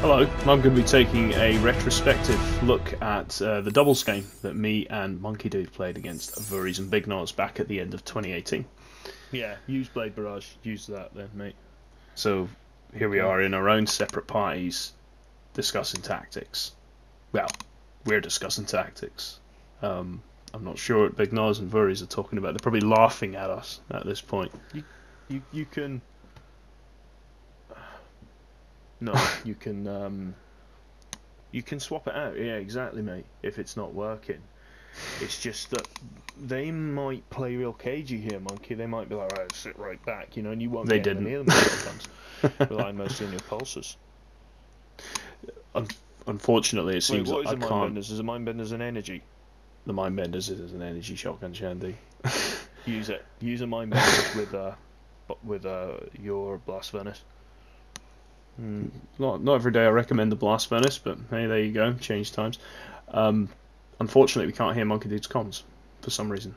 Hello, I'm going to be taking a retrospective look at uh, the doubles game that me and Monkey Dude played against Vuries and Big Nos back at the end of 2018. Yeah, use Blade Barrage. Use that then, mate. So here we are in our own separate parties discussing tactics. Well, we're discussing tactics. Um, I'm not sure what Big Nos and Vuries are talking about. They're probably laughing at us at this point. You, You you can. No, you can. Um, you can swap it out. Yeah, exactly, mate. If it's not working, it's just that they might play real cagey here, monkey. They might be like, right, sit right back, you know, and you won't They get didn't. near them sometimes. Rely mostly on your pulses. Unfortunately, it Wait, seems what is I a mind can't. benders? Is a mind benders an energy? The Mind Benders is an energy shotgun shandy. Use it. Use a mind benders with uh, with uh, your blast furnace. Hmm, Not not every day I recommend the blast furnace, but hey, there you go. Change times. Um, unfortunately, we can't hear Monkey Dude's comms for some reason.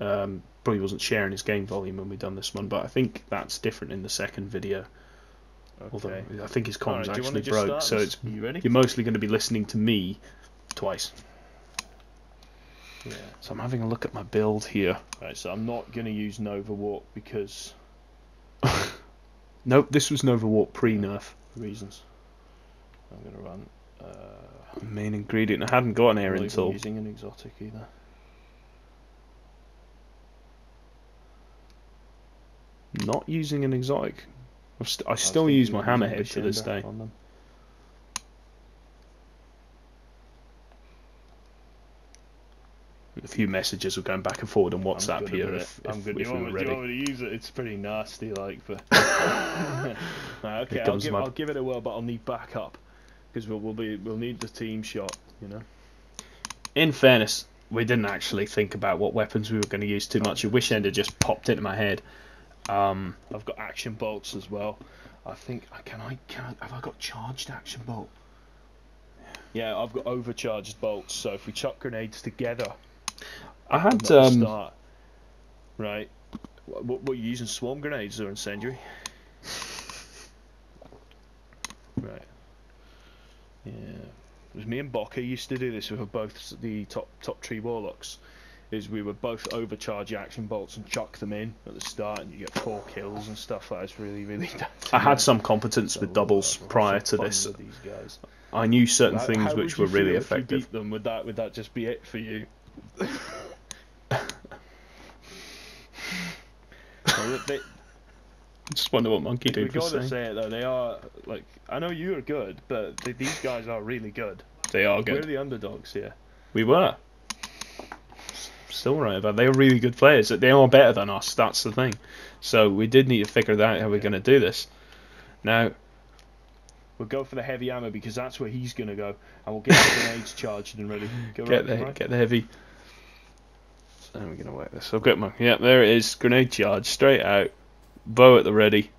Um, probably wasn't sharing his game volume when we done this one, but I think that's different in the second video. Okay. Although I think his comms Alright, do you wanna actually broke, so it's you ready? you're mostly going to be listening to me twice. Yeah. So I'm having a look at my build here. Right, so I'm not gonna use Nova Warp because Nope, this was Nova Warp pre-nerf. reasons. I'm gonna run. Uh, Main ingredient. I hadn't got an air until using an exotic either. not using an exotic. I've st- I still use my hammerhead to this day. on them. A few messages were going back and forward on WhatsApp here if. I'm if, good. if you, we want were me, do you ready. want me to use it? It's pretty nasty, like, but right, okay, I'll give, I'll give it a whirl, but I'll need backup because we'll, we'll be we'll need the team shot, you know. In fairness, we didn't actually think about what weapons we were going to use too much. A wish ender just popped into my head. Um, I've got action bolts as well. I think I can I can I, have I got charged action bolt? Yeah, I've got overcharged bolts. So if we chuck grenades together, I had um, start, right? What, what, what are you using? Swarm grenades or incendiary? Right. Yeah. It was me and Bocker used to do this. We were both the top top tree warlocks. Is we would both overcharge your action bolts and chuck them in at the start, and you get four kills and stuff. That was really really. I had some competence with doubles prior to this. These guys. I knew certain How- things how which were really feel if you effective. beat them, would that would that just be it for you? They- Just wonder what Monkey Dude was saying. say it though, they are like I know you're good, but th these guys are really good. They are good. We're the underdogs here. We were. Still right about they are really good players. They are better than us. That's the thing. So we did need to figure out how we're Yeah. going to do this. Now, We'll go for the heavy ammo because that's where he's gonna go, and we'll get the grenades charged and ready. Go get right, the right. get the heavy. So we're going to work this. I've got my yeah. There it is. Grenade charge straight out. Bow at the ready.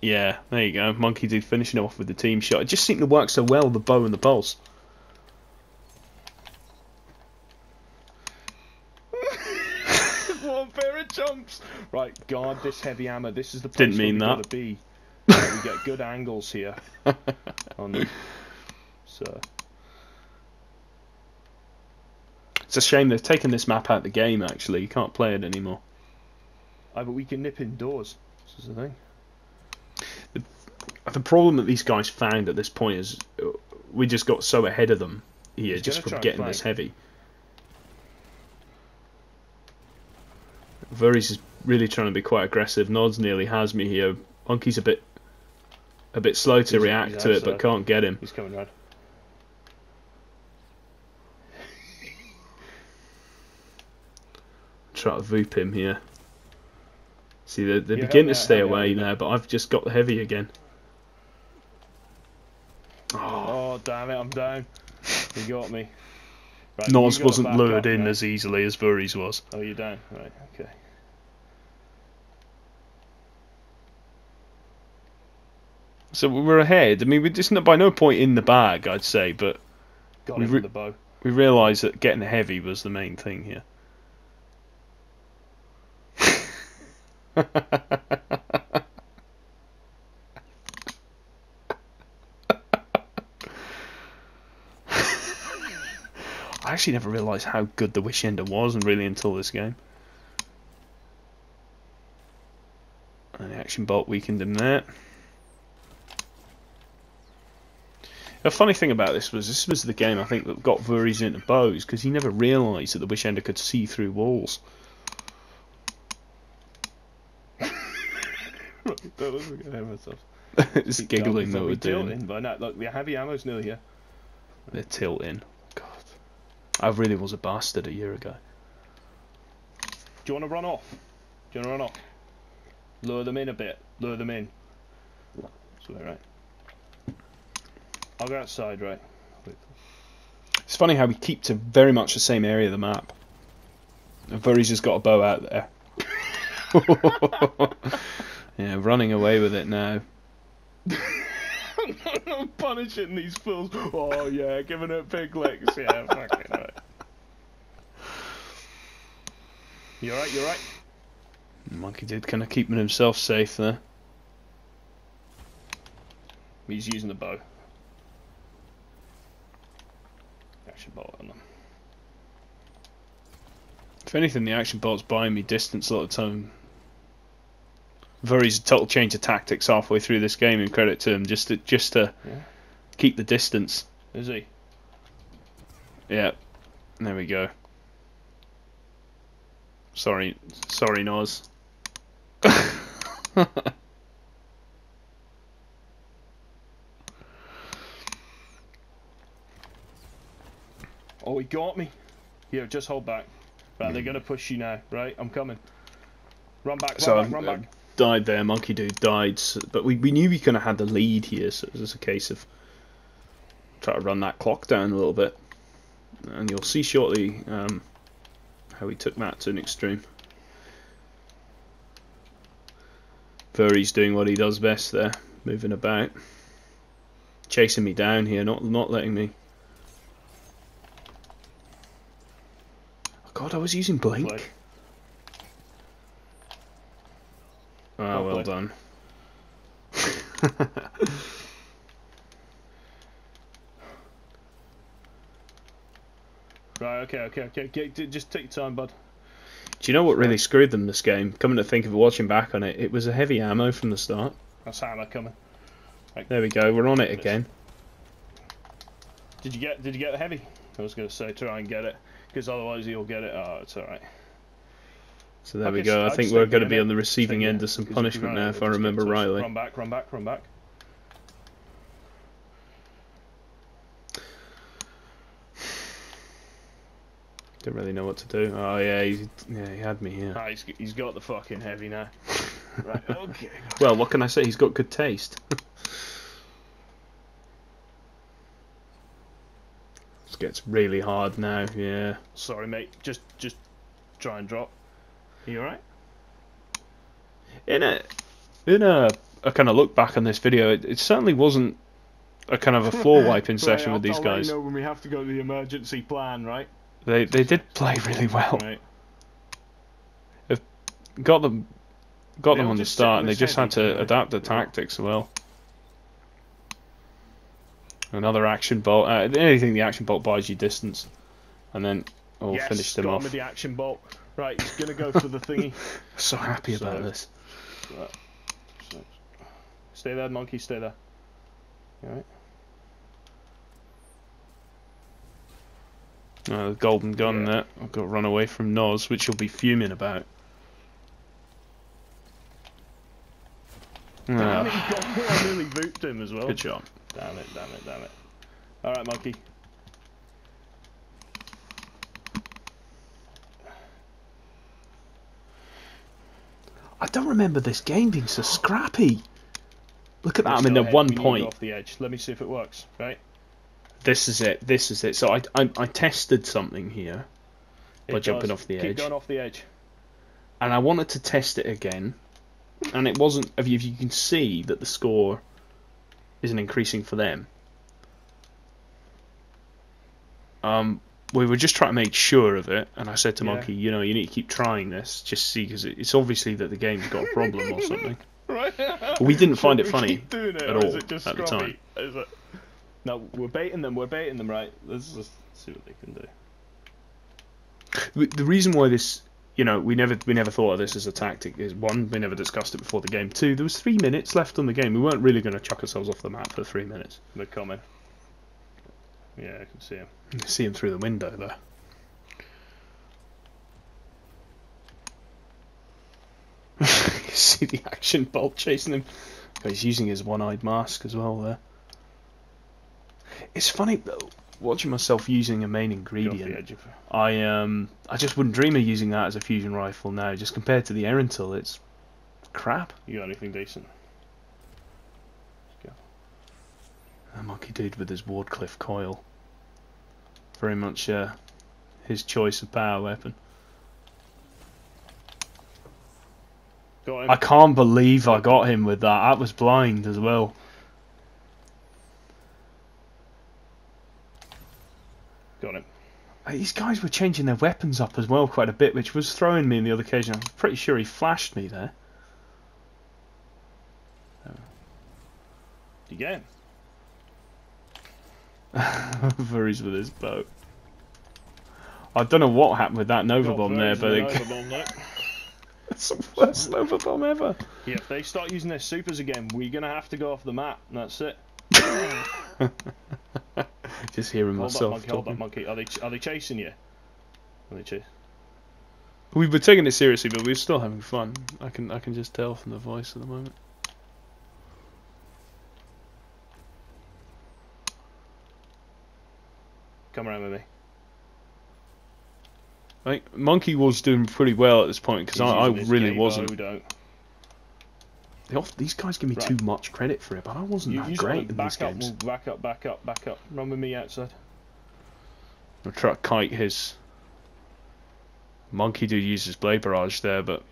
Yeah, there you go. Monkey Dude finishing off with the team shot. It just seemed to work so well. The bow and the pulse. One pair of jumps. Right, guard this heavy ammo. This is the place Didn't mean where we that. gotta be. We get good angles here. on them. So It's a shame they've taken this map out of the game. Actually, you can't play it anymore. Ah, but we can nip indoors. This is the thing. The problem that these guys found at this point is uh, we just got so ahead of them here He's just from getting this heavy. Vuries is really trying to be quite aggressive. Noz nearly has me here. Monkey's a bit a bit slow to He's- react he's to it, but can't get him. He's coming round. Try to voop him here. See, they, they Yeah, begin to help me out, stay away now, but I've just got the heavy again. Oh, Oh damn it! I'm down. He got me. Right, Noz wasn't lured in right? as easily as Vuries was. Oh, you're down. Right. Okay. So we're ahead. I mean, we're just not by no point in the bag, I'd say, but Got We him re- the bow. we realised that getting heavy was the main thing here. I actually never realised how good the Wish Ender was, and really until this game. And the Action Bolt weakened him there. The funny thing about this was this was the game I think that got Vuris into bows because he never realised that the Wish Ender could see through walls. It's giggling that we're doing. but now, look, the heavy ammo's nearly here. They're tilting. God, I really was a bastard a year ago. Do you want to run off? Do you want to run off? Lure them in a bit. Lure them in. So right. I'll go outside, right? It's funny how we keep to very much the same area of the map. Voorhees just got a bow out there. yeah, running away with it now. I'm punishing these fools. Oh yeah, giving it big licks. Yeah, fucking right. You alright? You alright? Monkey did kind of keeping himself safe there. He's using the bow. Action bolt on them. If anything, the action bolt's buying me distance a lot of time. A total change of tactics halfway through this game, in credit to him, just to just to Yeah. keep the distance. Is he? Yeah, there we go. Sorry, sorry, Noz. Oh, he got me. Here, just hold back. Right, they're gonna push you now. Right, I'm coming. Run back, run So back, um, run back. Died there. Monkey Dude died, so, but we, we knew we kind of had the lead here, so it was a case of try to run that clock down a little bit, and you'll see shortly um, how we took that to an extreme. Furry's doing what he does best there, moving about, chasing me down here, not not letting me. Oh God, I was using. Blink. Ah, Well well done. Right, okay, okay, okay. Get, just take your time, bud. Do you know what really screwed them this game? Coming to think of it, watching back on it, it was a heavy ammo from the start. That's hammer coming. There we go, we're on it again. Did you get? Did you get the heavy? I was gonna say try and get it, because otherwise you'll get it. Oh, it's all right. So there Okay, we go. I think we're going to be on the receiving end of some punishment now, if I remember rightly. Run back, run back, run back. Didn't really know what to do. Oh yeah, he, yeah, he had me here. Ah, he's, he's got the fucking heavy now. right, okay. Well, what can I say? He's got good taste. this gets really hard now. Yeah. Sorry, mate. Just, just try and drop. You alright? in a in a, a kind of look back on this video, it, it certainly wasn't a kind of a floor wiping session with these guys. know when we have to go to the emergency plan, right? They they did play really well. Right. Got them got They them on the start, and they just had to right? adapt the tactics well. Another action bolt. Uh, anything the action bolt buys you distance, and then oh, yes, finish them got off. him with the action bolt. Right, he's gonna go for the thingy. So happy about So- this. So- Stay there, monkey. Stay there. Alright. Uh, the golden gun Yeah. there. I've got to run away from Noz, which you'll be fuming about. Damn Ah, it, he got me. I nearly booped him as well. good job. Damn it, damn it, damn it. Alright, monkey. I don't remember this game being so scrappy. Look at that. I'm in go at one we need point. off the edge. Let me see if it works. Right. This is it. This is it. So I, I, I tested something here, By It jumping does. off the Keep edge. going off the edge. and I wanted to test it again, and it wasn't. If you, if you can see that the score isn't increasing for them. Um, we were just trying to make sure of it, and I said to Yeah. Monkey, you know, you need to keep trying this, just see, because it's obviously that the game's got a problem or something. Right. we didn't find it funny it, at all it just at the time. Is it? No, we're baiting them. We're baiting them. Right. Let's just see what they can do. The the reason why this, you know, we never we never thought of this as a tactic is one, we never discussed it before the game. Two, there was three minutes left on the game. We weren't really going to chuck ourselves off the map for three minutes. They're coming. Yeah, I can see him. You can see him through the window there. you see the action bolt chasing him. He's using his one-eyed mask as well there. It's funny though, watching myself using a main ingredient. I um I just wouldn't dream of using that as a fusion rifle now. Just compared to the Erentil, it's crap. You got anything decent? A monkey dude with his Wardcliffe coil. Very much uh, his choice of power weapon. Got him. I can't believe I got him with that. That was blind as well. Got him. Uh, These guys were changing their weapons up as well quite a bit, which was throwing me in the other occasion. I'm pretty sure he flashed me there. You get him. Furries with his boat. I don't know what happened with that Nova bomb there, but the Nova bomb there. it's the worst Nova bomb ever. Yeah, if they start using their supers again, we're gonna have to go off the map. And that's it. Just hearing Hold myself monkey. Hold monkey. Are they? Are they chasing you? Are they chasing? We've been taking it seriously, but we're still having fun. I can I can just tell from the voice at the moment. Come around with me. I Monkey was doing pretty well at this point because I, I really wasn't. bow, don't. They off, these guys give me Right. too much credit for it, but I wasn't You, that you great in back these up, games. move, back up, back up, back up. Run with me outside. I'll try to kite his Monkey dude uses blade barrage there, but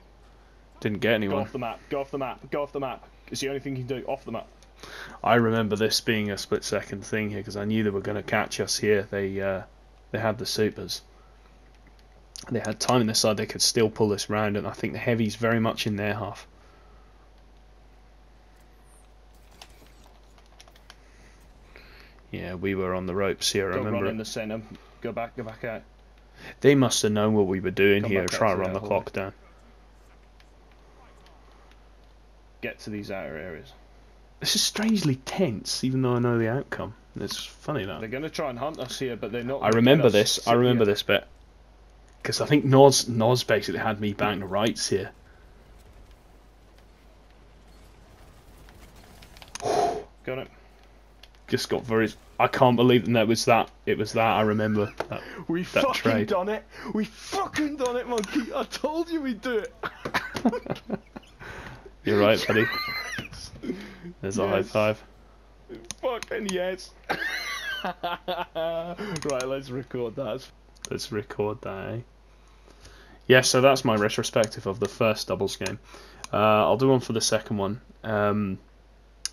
didn't get anyone. Go off the map. Go off the map. Go off the map. It's the only thing you can do. Off the map. I remember this being a split second thing here because I knew they were going to catch us here. They uh, they had the supers. They had time on their side. They could still pull this round, and I think the heavy's very much in their half. Yeah, we were on the ropes here. I Go run in the centre. Go back. Go back out. They must have known what we were doing Come here. Try to run the the clock down. Get to these outer areas. This is strangely tense, even though I know the outcome. It's funny that. They're going to try and hunt us here, but they're not. I remember this. I remember here. this bit because I think Noz Noz basically had me back to rights here. Got it. Just got very. I can't believe that it was that. It was that. I remember. That. We That fucking trade. done it. We fucking done it, monkey. I told you we'd do it. You're right, buddy. There's a high five. Fucking yes. right, let's record that. Let's record that. Eh? Yeah, so that's my retrospective of the first doubles game. Uh, I'll do one for the second one, um,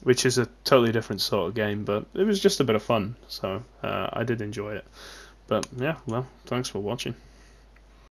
which is a totally different sort of game, but it was just a bit of fun, so uh, I did enjoy it. But yeah, well, thanks for watching.